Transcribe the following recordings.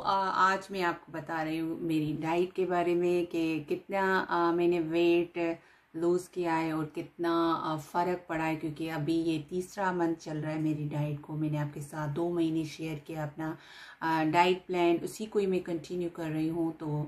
आज मैं आपको बता रही हूँ मेरी डाइट के बारे में कि कितना मैंने वेट लूज़ किया है और कितना फ़र्क पड़ा है क्योंकि अभी ये तीसरा मंथ चल रहा है मेरी डाइट को। मैंने आपके साथ दो महीने शेयर किया अपना डाइट प्लान उसी को ही मैं कंटिन्यू कर रही हूँ। तो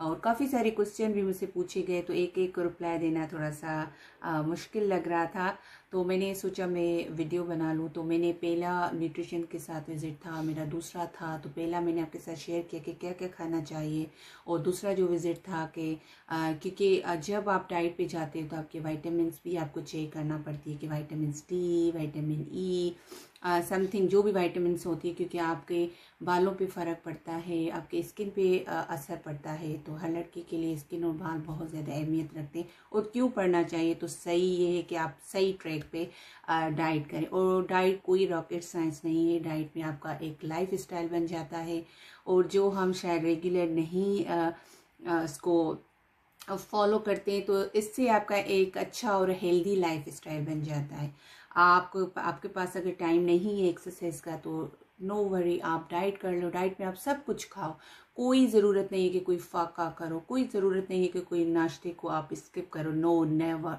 और काफ़ी सारे क्वेश्चन भी मुझसे पूछे गए तो एक एक को रिप्लाई देना थोड़ा सा आ, मुश्किल लग रहा था। तो मैंने सोचा मैं वीडियो बना लूँ। तो मैंने पहला न्यूट्रिशन के साथ विज़िट था, मेरा दूसरा था। तो पहला मैंने आपके साथ शेयर किया कि क्या क्या खाना चाहिए। और दूसरा जो विज़िट था कि क्योंकि जब आप डाइट पे जाते हो तो आपके वाइटामिन भी आपको चेक करना पड़ती है कि vitamin D vitamin E something जो भी वाइटामस होती है, क्योंकि आपके बालों पे फ़र्क पड़ता है, आपके स्किन पे असर पड़ता है। तो हर लड़की के लिए स्किन और बाल बहुत ज़्यादा अहमियत रखते हैं। और क्यों पढ़ना चाहिए? तो सही ये है कि आप सही पे डाइट करें। और डाइट कोई रॉकेट साइंस नहीं है। डाइट में आपका एक लाइफ स्टाइल बन जाता है। और जो हम शायद रेगुलर नहीं इसको फॉलो करते हैं तो इससे आपका एक अच्छा और हेल्दी लाइफ स्टाइल बन जाता है। आपको आपके पास अगर टाइम नहीं है एक्सरसाइज का तो नो no वरी आप डाइट कर लो। डाइट में आप सब कुछ खाओ। कोई ज़रूरत नहीं है कि कोई फाका करो। कोई ज़रूरत नहीं है कि कोई नाश्ते को आप स्किप करो। नो नेवर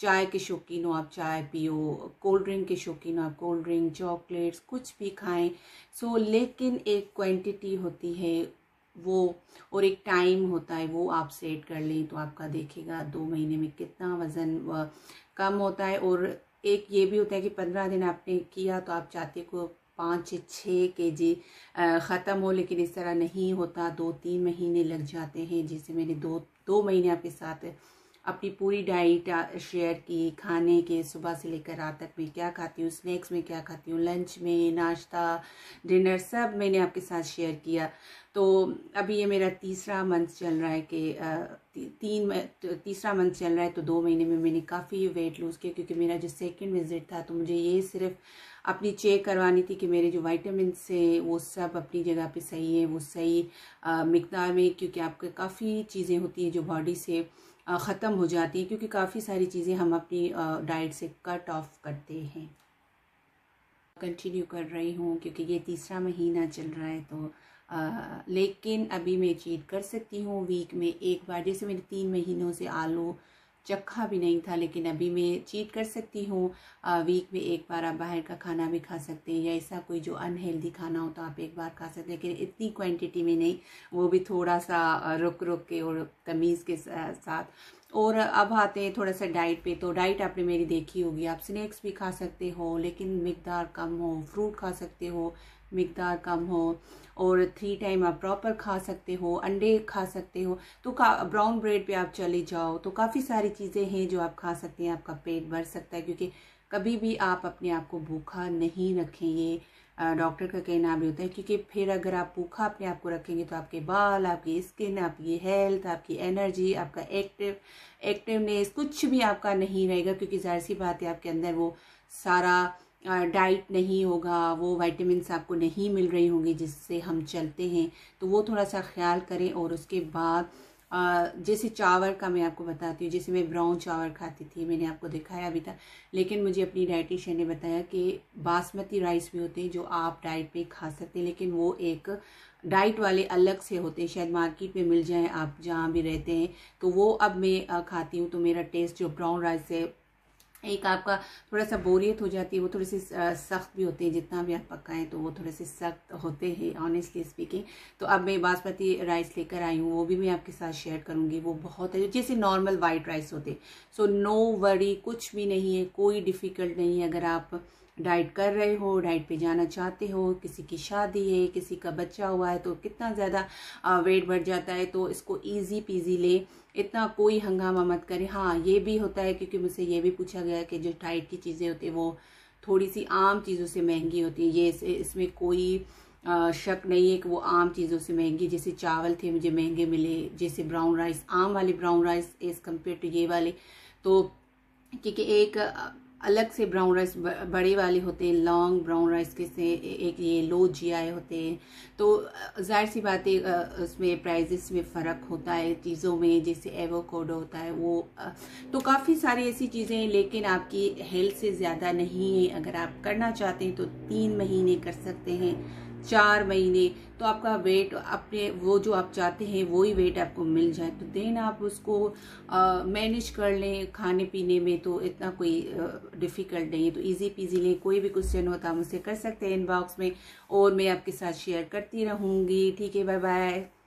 चाय के शौकीन हो आप चाय पियो कोल्ड ड्रिंक के शौकीन हो आप कोल्ड ड्रिंक चॉकलेट्स कुछ भी खाएँ। सो so, लेकिन एक क्वांटिटी होती है वो और एक टाइम होता है वो आप सेट कर लें तो आपका देखेगा दो महीने में कितना वज़न कम होता है। और एक ये भी होता है कि पंद्रह दिन आपने किया तो आप चाहते को पाँच छः के जी ख़त्म हो लेकिन इस तरह नहीं होता। दो तीन महीने लग जाते हैं जिसे मैंने दो दो महीने आपके साथ अपनी पूरी डाइट शेयर की, खाने के सुबह से लेकर रात तक मैं क्या खाती हूँ, स्नैक्स में क्या खाती हूँ, लंच में, नाश्ता, डिनर सब मैंने आपके साथ शेयर किया। तो अभी ये मेरा तीसरा मंथ चल रहा है कि ती, तीन तीसरा मंथ चल रहा है तो दो महीने में मैंने काफ़ी वेट लूज़ किया क्योंकि मेरा जो सेकंड विज़िट था तो मुझे ये सिर्फ़ अपनी चेक करवानी थी कि मेरे जो वाइटामिन से वो सब अपनी जगह पे सही है वो सही मकदार में क्योंकि आपके काफ़ी चीज़ें होती हैं जो बॉडी से ख़त्म हो जाती हैं क्योंकि काफ़ी सारी चीज़ें हम अपनी डाइट से कट ऑफ़ करते हैं। कंटिन्यू कर रही हूँ क्योंकि ये तीसरा महीना चल रहा है तो आ, लेकिन अभी मैं चीट कर सकती हूँ। वीक में एक बार जैसे मेरे तीन महीनों से आलू चखा भी नहीं था, लेकिन अभी मैं चीट कर सकती हूँ। वीक में एक बार आप बाहर का खाना भी खा सकते हैं, या ऐसा कोई जो अनहेल्दी खाना हो तो आप एक बार खा सकते हैं। लेकिन इतनी क्वांटिटी में नहीं, वो भी थोड़ा सा रुक रुक के और तमीज़ के साथ। और अब आते हैं थोड़ा सा डाइट पे तो डाइट आपने मेरी देखी होगी, आप स्नैक्स भी खा सकते हो, लेकिन मकदार कम हो फ्रूट खा सकते हो मकदार कम हो और थ्री टाइम आप प्रॉपर खा सकते हो, अंडे खा सकते हो तो ब्राउन ब्रेड पे आप चले जाओ तो काफ़ी सारी चीज़ें हैं जो आप खा सकते हैं, आपका पेट भर सकता है, क्योंकि कभी भी आप अपने आप को भूखा नहीं रखेंगे। डॉक्टर का कहना भी होता है, क्योंकि फिर अगर आप भूखा अपने आप को रखेंगे तो आपके बाल, आपकी स्किन आपकी हेल्थ आपकी एनर्जी आपका एक्टिव एक्टिवनेस कुछ भी आपका नहीं रहेगा, क्योंकि ज़ाहिर सी बात है आपके अंदर वो सारा डाइट नहीं होगा, वो वाइटामस आपको नहीं मिल रही होंगी जिससे हम चलते हैं तो वो थोड़ा सा ख्याल करें और उसके बाद जैसे चावल का मैं आपको बताती हूँ, जैसे मैं ब्राउन चावल खाती थी, मैंने आपको दिखाया अभी था लेकिन मुझे अपनी डाइटिशियन ने बताया कि बासमती राइस भी होते हैं जो आप डाइट पे खा सकते हैं, लेकिन वो एक डाइट वाले अलग से होते हैं, शायद मार्केट में मिल जाए, आप जहाँ भी रहते हैं तो वो अब मैं खाती हूँ तो मेरा टेस्ट जो ब्राउन राइस है एक आपका थोड़ा सा बोरियत हो जाती है, वो थोड़ी सी सख्त भी होते हैं, जितना भी आप पकाएँ तो वो थोड़े से सख्त होते हैं ऑनेस्टली स्पीकिंग तो अब मैं बासमती राइस लेकर आई हूँ, वो भी मैं आपके साथ शेयर करूँगी, वो बहुत है, जैसे नॉर्मल वाइट राइस होते सो नो वरी कुछ भी नहीं है, कोई डिफ़िकल्ट नहीं है, अगर आप डाइट कर रहे हो डाइट पे जाना चाहते हो, किसी की शादी है, किसी का बच्चा हुआ है तो कितना ज़्यादा वेट बढ़ जाता है तो इसको इजी पीजी ले इतना कोई हंगामा मत करे। हाँ ये भी होता है क्योंकि मुझसे ये भी पूछा गया कि जो डाइट की चीज़ें होती है, वो थोड़ी सी आम चीज़ों से महँगी होती हैं। ये इसमें कोई शक नहीं है कि वो आम चीज़ों से महँगी। जैसे चावल थे, मुझे महँगे मिले। जैसे ब्राउन राइस आम वाले brown rice as compare to ये वाले। तो क्योंकि एक अलग से ब्राउन राइस बड़े वाले होते हैं लॉन्ग ब्राउन राइस के से एक ये लो जीआई होते हैं। तो ज़ाहिर सी बात है उसमें प्राइजेस में फ़र्क होता है चीज़ों में, जैसे एवोकोडो होता है, वो तो काफ़ी सारी ऐसी चीज़ें हैं, लेकिन आपकी हेल्थ से ज़्यादा नहीं है। अगर आप करना चाहते हैं तो तीन महीने कर सकते हैं। चार महीने तो आपका वेट अपने, वो जो आप चाहते हैं, वो ही वेट आपको मिल जाए। तो देन आप उसको मैनेज कर लें खाने पीने में तो इतना कोई डिफ़िकल्ट नहीं है। तो इजी लें, कोई भी क्वेश्चन हो तो आप मुझसे कर सकते हैं इनबॉक्स में, और मैं आपके साथ शेयर करती रहूँगी। ठीक है बाय बाय